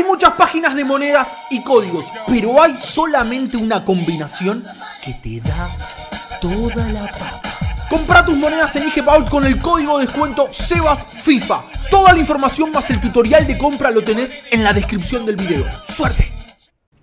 Hay muchas páginas de monedas y códigos, pero hay solamente una combinación que te da toda la papa. Compra tus monedas en IGPAUL con el código de descuento SEBASFIFA. Toda la información más el tutorial de compra lo tenés en la descripción del video. ¡Suerte!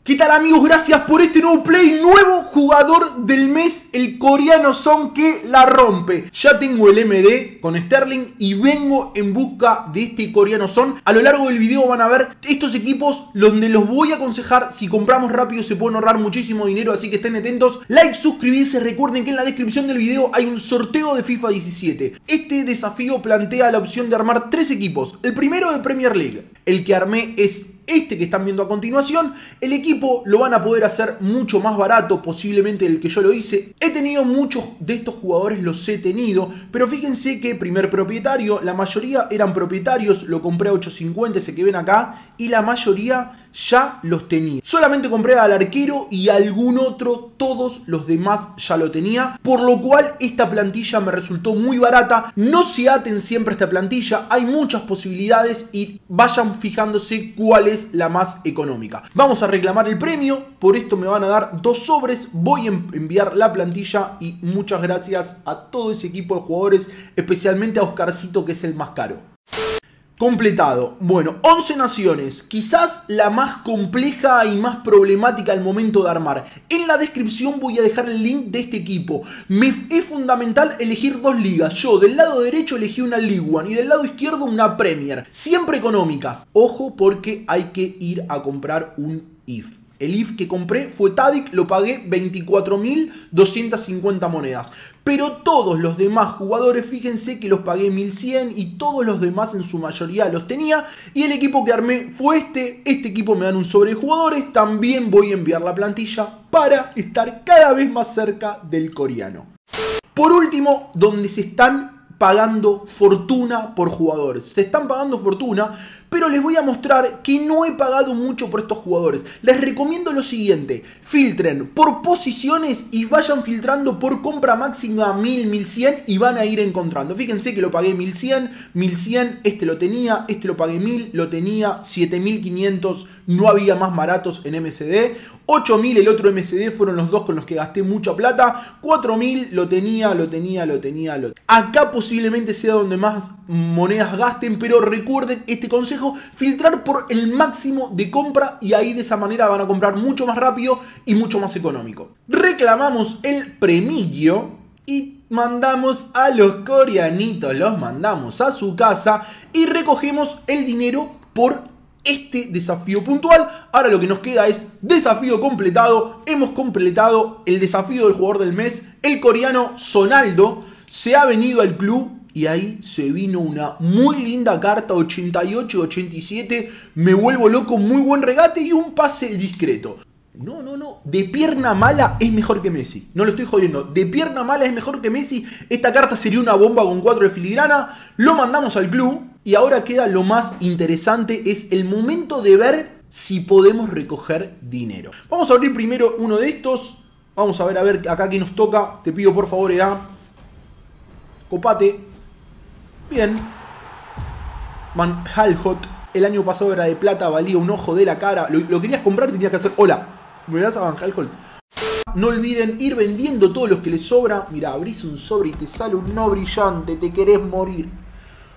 ¿Qué tal amigos? Gracias por este nuevo play, nuevo jugador del mes, el coreano Son que la rompe. Ya tengo el MD con Sterling y vengo en busca de este coreano Son. A lo largo del video van a ver estos equipos donde los voy a aconsejar. Si compramos rápido se pueden ahorrar muchísimo dinero, así que estén atentos. Like, suscribirse, recuerden que en la descripción del video hay un sorteo de FIFA 17. Este desafío plantea la opción de armar tres equipos. El primero de Premier League. El que armé es este que están viendo a continuación, el equipo lo van a poder hacer mucho más barato posiblemente del que yo lo hice. He tenido muchos de estos jugadores, los he tenido, pero fíjense que primer propietario, la mayoría eran propietarios, lo compré a 850, ese que ven acá, y la mayoría ya los tenía. Solamente compré al arquero y algún otro, todos los demás ya lo tenía, por lo cual esta plantilla me resultó muy barata. No se aten siempre a esta plantilla, hay muchas posibilidades y vayan fijándose cuál es la más económica. Vamos a reclamar el premio, por esto me van a dar dos sobres, voy a enviar la plantilla y muchas gracias a todo ese equipo de jugadores, especialmente a Oscarcito que es el más caro. Completado. Bueno, 11 naciones, quizás la más compleja y más problemática al momento de armar. En la descripción voy a dejar el link de este equipo. Me es fundamental elegir dos ligas. Yo del lado derecho elegí una League One y del lado izquierdo una Premier. Siempre económicas. Ojo porque hay que ir a comprar un IF. El IF que compré fue Tadic, lo pagué 24.250 monedas. Pero todos los demás jugadores, fíjense que los pagué 1100 y todos los demás en su mayoría los tenía. Y el equipo que armé fue este. Este equipo me dan un sobre de jugadores. También voy a enviar la plantilla para estar cada vez más cerca del coreano. Por último, donde se están pagando fortuna por jugadores. Se están pagando fortuna pero les voy a mostrar que no he pagado mucho por estos jugadores. Les recomiendo lo siguiente, filtren por posiciones y vayan filtrando por compra máxima 1000, 1100 y van a ir encontrando. Fíjense que lo pagué 1100, 1100, este lo tenía, este lo pagué 1000, lo tenía 7500, no había más baratos en MCD. 8000 el otro MCD fueron los dos con los que gasté mucha plata. 4000 lo tenía, lo tenía, lo tenía, lo Acá posiblemente sea donde más monedas gasten, pero recuerden este consejo filtrar por el máximo de compra y ahí de esa manera van a comprar mucho más rápido y mucho más económico. Reclamamos el premio y mandamos a los coreanitos, los mandamos a su casa y recogemos el dinero por este desafío puntual. Ahora lo que nos queda es desafío completado. Hemos completado el desafío del jugador del mes. El coreano Sonaldo se ha venido al club y ahí se vino una muy linda carta 88-87. Me vuelvo loco, muy buen regate y un pase discreto. No, no, no. De pierna mala es mejor que Messi. No lo estoy jodiendo. De pierna mala es mejor que Messi. Esta carta sería una bomba con 4 de filigrana. Lo mandamos al club. Y ahora queda lo más interesante. Es el momento de ver si podemos recoger dinero. Vamos a abrir primero uno de estos. Vamos a ver, a ver acá que nos toca. Te pido por favor, ya. Copate. Bien. Man Halhot. El año pasado era de plata, valía un ojo de la cara. Lo, querías comprar, tenías que hacer. Hola, ¿me das a Van Halhot? No olviden ir vendiendo todos los que les sobra. Mira, abrís un sobre y te sale un no brillante. Te querés morir.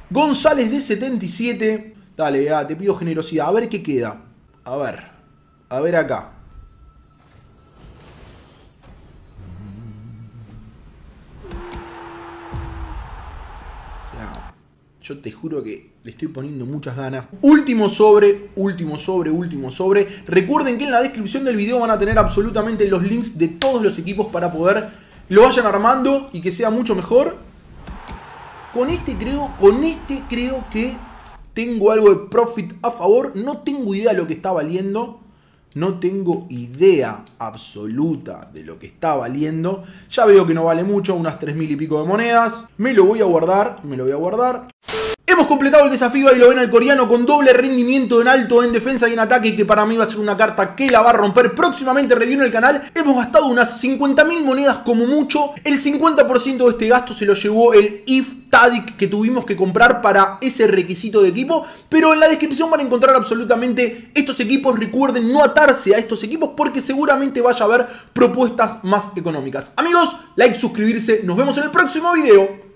González de 77. Dale, ya, te pido generosidad. A ver qué queda. A ver. A ver acá. Yo te juro que le estoy poniendo muchas ganas. Último sobre, último sobre, último sobre. Recuerden que en la descripción del video van a tener absolutamente los links de todos los equipos para poder lo vayan armando y que sea mucho mejor. Con este creo, con este creo que tengo algo de profit a favor. No tengo idea de lo que está valiendo. No tengo idea absoluta de lo que está valiendo. Ya veo que no vale mucho, unas 3.000 y pico de monedas. Me lo voy a guardar, me lo voy a guardar Hemos completado el desafío, ahí lo ven al coreano con doble rendimiento en alto, en defensa y en ataque, que para mí va a ser una carta que la va a romper. Próximamente review el canal. Hemos gastado unas 50.000 monedas como mucho. El 50% de este gasto se lo llevó el IF Tadic que tuvimos que comprar para ese requisito de equipo. Pero en la descripción van a encontrar absolutamente estos equipos. Recuerden no atarse a estos equipos porque seguramente vaya a haber propuestas más económicas. Amigos, like, suscribirse. Nos vemos en el próximo video.